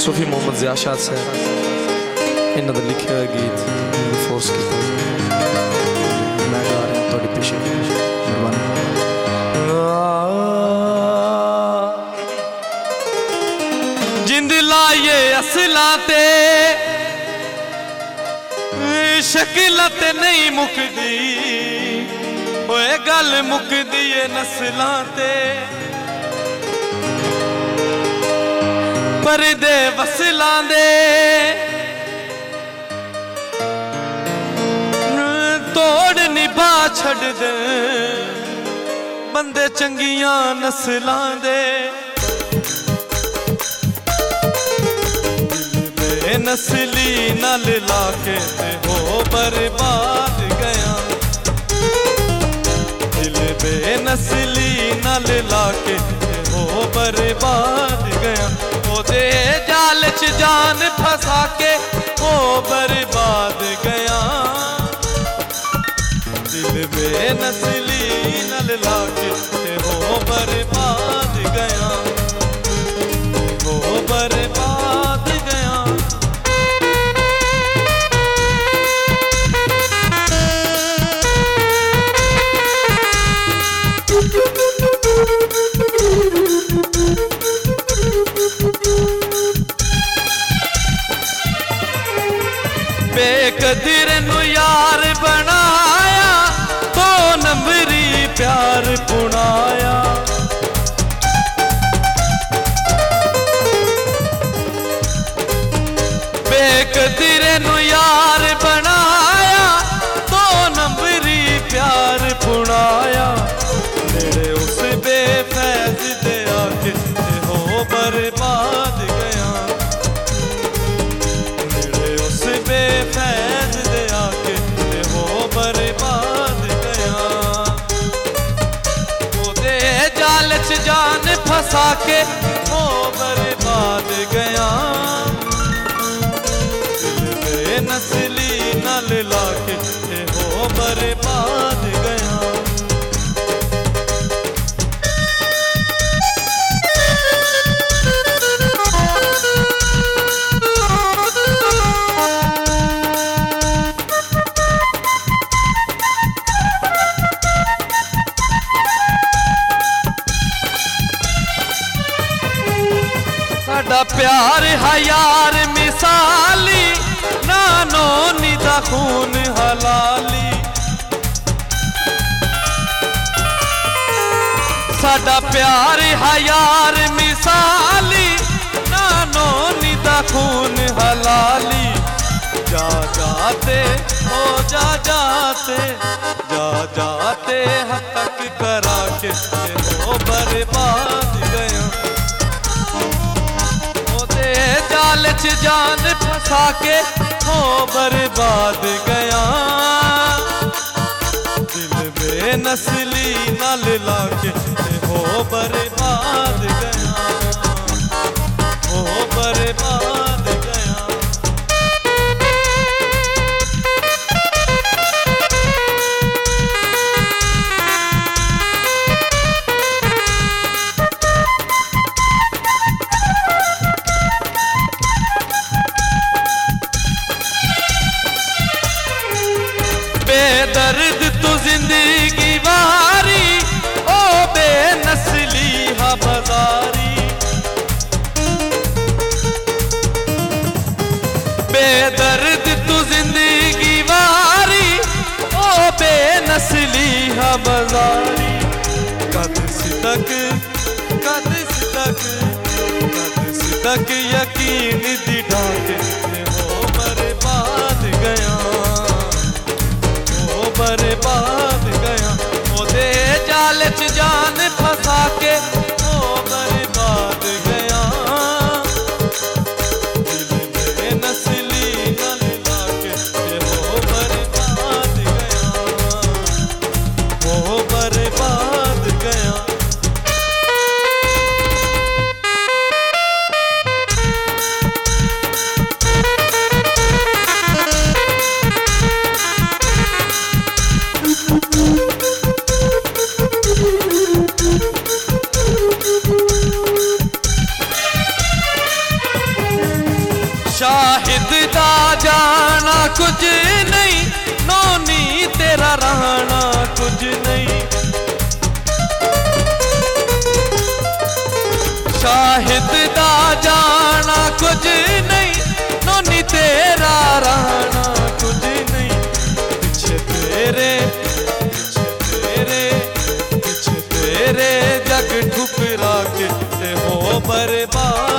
ਸੂਫੀ ਮੁਹੰਮਦ ਜ਼ਿਆ ਸ਼ਾਦ ਸਾਹਿਬ, ਇਹਨਾਂ ਦਾ ਲਿਖਿਆ ਹੋਇਆ ਗੀਤ ਫੋਰਸ ਕੀਤਾ। ਮੈਂ ਗਾ ਰਿਹਾ ਤੁਹਾਡੇ ਪਿੱਛੇ। ਮਿਹਰਬਾਨੀ। ਜਿੰਦ ਲਾਏ ਅਸਲਾਂ ਤੇ, ਸ਼ਕਲ ਨਹੀਂ ਮੁਕਦੀ। ਓਏ ਗੱਲ ਮੁਕਦੀ ਏ ਨਸਲਾਂ ਤੇ। ਪਰਦੇ ਵਸਲਾਂ ਦੇ ਤੋੜ ਨਿਭਾ ਛੱਡ ਦੇ। ਬੰਦੇ ਚੰਗੀਆਂ ਨਸਲਾਂ ਦੇ। ਨਸਲੀ ਨਾਲ ਲਾ ਕੇ ਤੇ ਹੋ ਬਰਬਾਦ ਗਿਆ। ਦਿਲ ਬੇਨਸਲੀ ਨਾਲ ਲਾ ਕੇ ਤੇ ਹੋ ਬਰਬਾਦ जान फंसा के वो बर्बाद गया। दिल में नसली नल लाके ਬੇਕਦਰ ਨੂੰ ਯਾਰ फंसा के दा प्यार है मिसाली, नानो निदा खून हलाली। साडा प्यार हयार मिसाली, नानो निदा खून हलाली। जा जाते हो जा जाते जा जाते हक करा के हो बर्बाद। सच जान फंसा के हो बर्बाद गया। दिल में नस्ली नल ला के हो बर्बाद गया। हो बर्बाद असली हा बाज़ार कद तक कद तक कद सितक यकीन दी डांग हो बर्बाद गया। हो बर्बाद तेरे जग ठुकरा के हो बर्बाद।